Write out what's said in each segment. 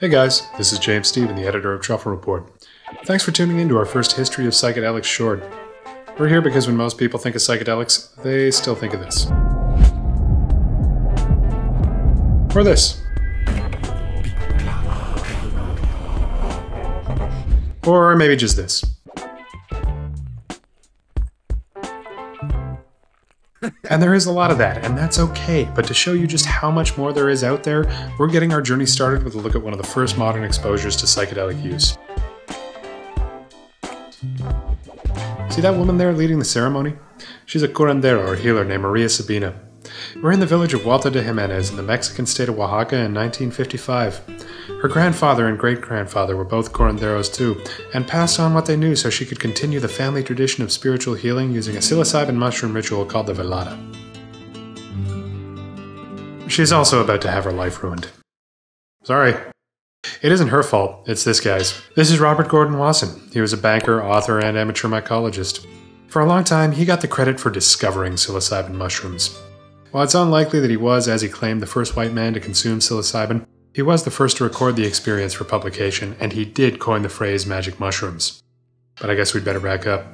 Hey guys, this is James Stephen, the editor of Truffle Report. Thanks for tuning in to our first History of Psychedelics short. We're here because when most people think of psychedelics, they still think of this. Or this. Or maybe just this. And there is a lot of that, and that's okay. But to show you just how much more there is out there, we're getting our journey started with a look at one of the first modern exposures to psychedelic use. See that woman there leading the ceremony? She's a curandero or healer named Maria Sabina. We're in the village of Huautla de Jimenez in the Mexican state of Oaxaca in 1955. Her grandfather and great grandfather were both curanderos too, and passed on what they knew so she could continue the family tradition of spiritual healing using a psilocybin mushroom ritual called the velada. She's also about to have her life ruined. Sorry. It isn't her fault, it's this guy's. This is Robert Gordon Wasson. He was a banker, author, and amateur mycologist. For a long time, he got the credit for discovering psilocybin mushrooms. While it's unlikely that he was, as he claimed, the first white man to consume psilocybin, he was the first to record the experience for publication, and he did coin the phrase magic mushrooms. But I guess we'd better back up.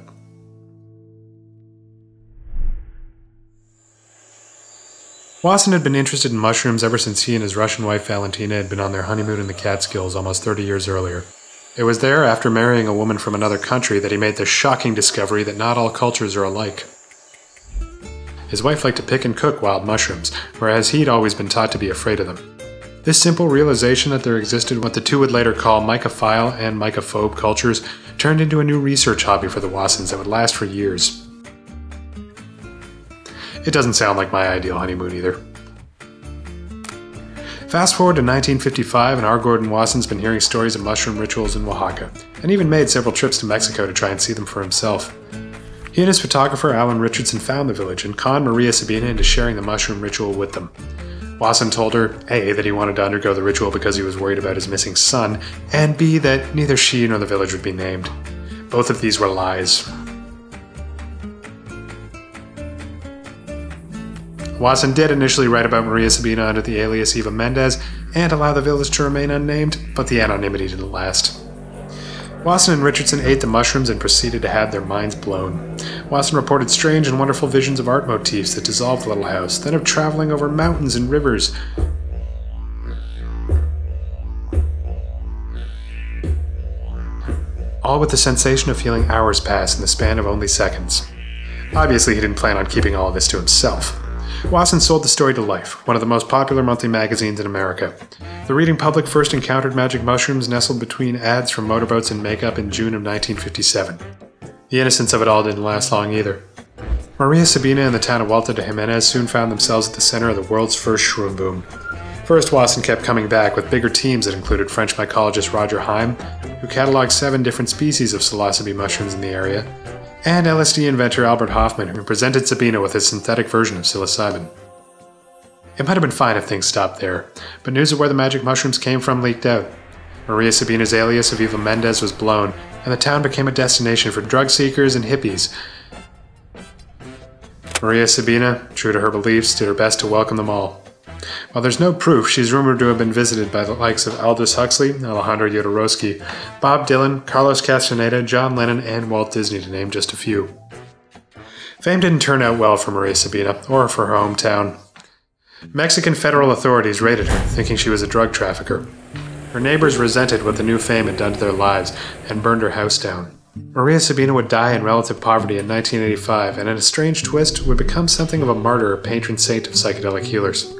Wasson had been interested in mushrooms ever since he and his Russian wife Valentina had been on their honeymoon in the Catskills almost 30 years earlier. It was there, after marrying a woman from another country, that he made the shocking discovery that not all cultures are alike. His wife liked to pick and cook wild mushrooms, whereas he'd always been taught to be afraid of them. This simple realization that there existed what the two would later call mycophile and mycophobe cultures turned into a new research hobby for the Wassons that would last for years. It doesn't sound like my ideal honeymoon either. Fast forward to 1955, and R. Gordon Wasson's been hearing stories of mushroom rituals in Oaxaca, and even made several trips to Mexico to try and see them for himself. He and his photographer Alan Richardson found the village and conned Maria Sabina into sharing the mushroom ritual with them. Wasson told her A, that he wanted to undergo the ritual because he was worried about his missing son, and B, that neither she nor the village would be named. Both of these were lies. Wasson did initially write about Maria Sabina under the alias Eva Mendez and allow the village to remain unnamed, but the anonymity didn't last. Wasson and Richardson ate the mushrooms and proceeded to have their minds blown. Wasson reported strange and wonderful visions of art motifs that dissolved the little house, then of traveling over mountains and rivers. All with the sensation of feeling hours pass in the span of only seconds. Obviously, he didn't plan on keeping all of this to himself. Wasson sold the story to Life, one of the most popular monthly magazines in America. The reading public first encountered magic mushrooms nestled between ads for motorboats and makeup in June of 1957. The innocence of it all didn't last long either. Maria Sabina and the town of Huautla de Jimenez soon found themselves at the center of the world's first shroom boom. First, Wasson kept coming back with bigger teams that included French mycologist Roger Heim, who cataloged seven different species of psilocybe mushrooms in the area, and LSD inventor Albert Hofmann, who presented Sabina with a synthetic version of psilocybin. It might have been fine if things stopped there, but news of where the magic mushrooms came from leaked out. Maria Sabina's alias of Eva Mendez was blown, and the town became a destination for drug seekers and hippies. Maria Sabina, true to her beliefs, did her best to welcome them all. While there's no proof, she's rumored to have been visited by the likes of Aldous Huxley, Alejandro Jodorowsky, Bob Dylan, Carlos Castaneda, John Lennon, and Walt Disney, to name just a few. Fame didn't turn out well for Maria Sabina, or for her hometown. Mexican federal authorities raided her, thinking she was a drug trafficker. Her neighbors resented what the new fame had done to their lives and burned her house down. Maria Sabina would die in relative poverty in 1985, and in a strange twist, would become something of a martyr patron saint of psychedelic healers.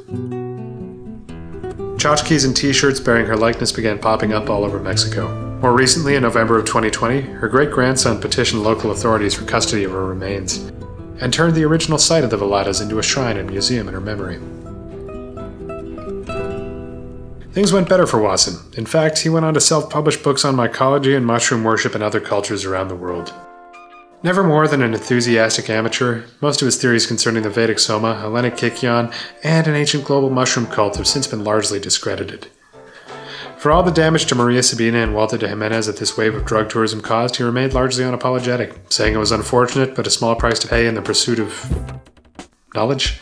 Tchotchkes and t shirts bearing her likeness began popping up all over Mexico. More recently, in November of 2020, her great grandson petitioned local authorities for custody of her remains, and turned the original site of the Veladas into a shrine and museum in her memory. Things went better for Wasson. In fact, he went on to self publish books on mycology and mushroom worship in other cultures around the world. Never more than an enthusiastic amateur, most of his theories concerning the Vedic Soma, Hellenic Kykeon, and an ancient global mushroom cult have since been largely discredited. For all the damage to Maria Sabina and Huautla de Jimenez that this wave of drug tourism caused, he remained largely unapologetic, saying it was unfortunate but a small price to pay in the pursuit of knowledge.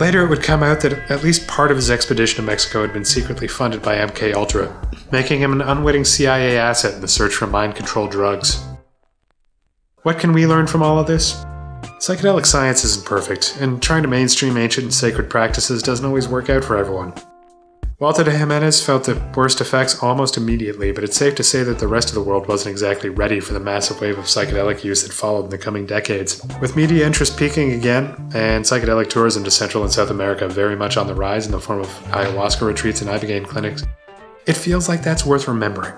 Later, it would come out that at least part of his expedition to Mexico had been secretly funded by MK Ultra, making him an unwitting CIA asset in the search for mind control drugs. What can we learn from all of this? Psychedelic science isn't perfect, and trying to mainstream ancient and sacred practices doesn't always work out for everyone. Huautla de Jimenez felt the worst effects almost immediately, but it's safe to say that the rest of the world wasn't exactly ready for the massive wave of psychedelic use that followed in the coming decades. With media interest peaking again, and psychedelic tourism to Central and South America very much on the rise in the form of ayahuasca retreats and Ibogaine clinics, it feels like that's worth remembering.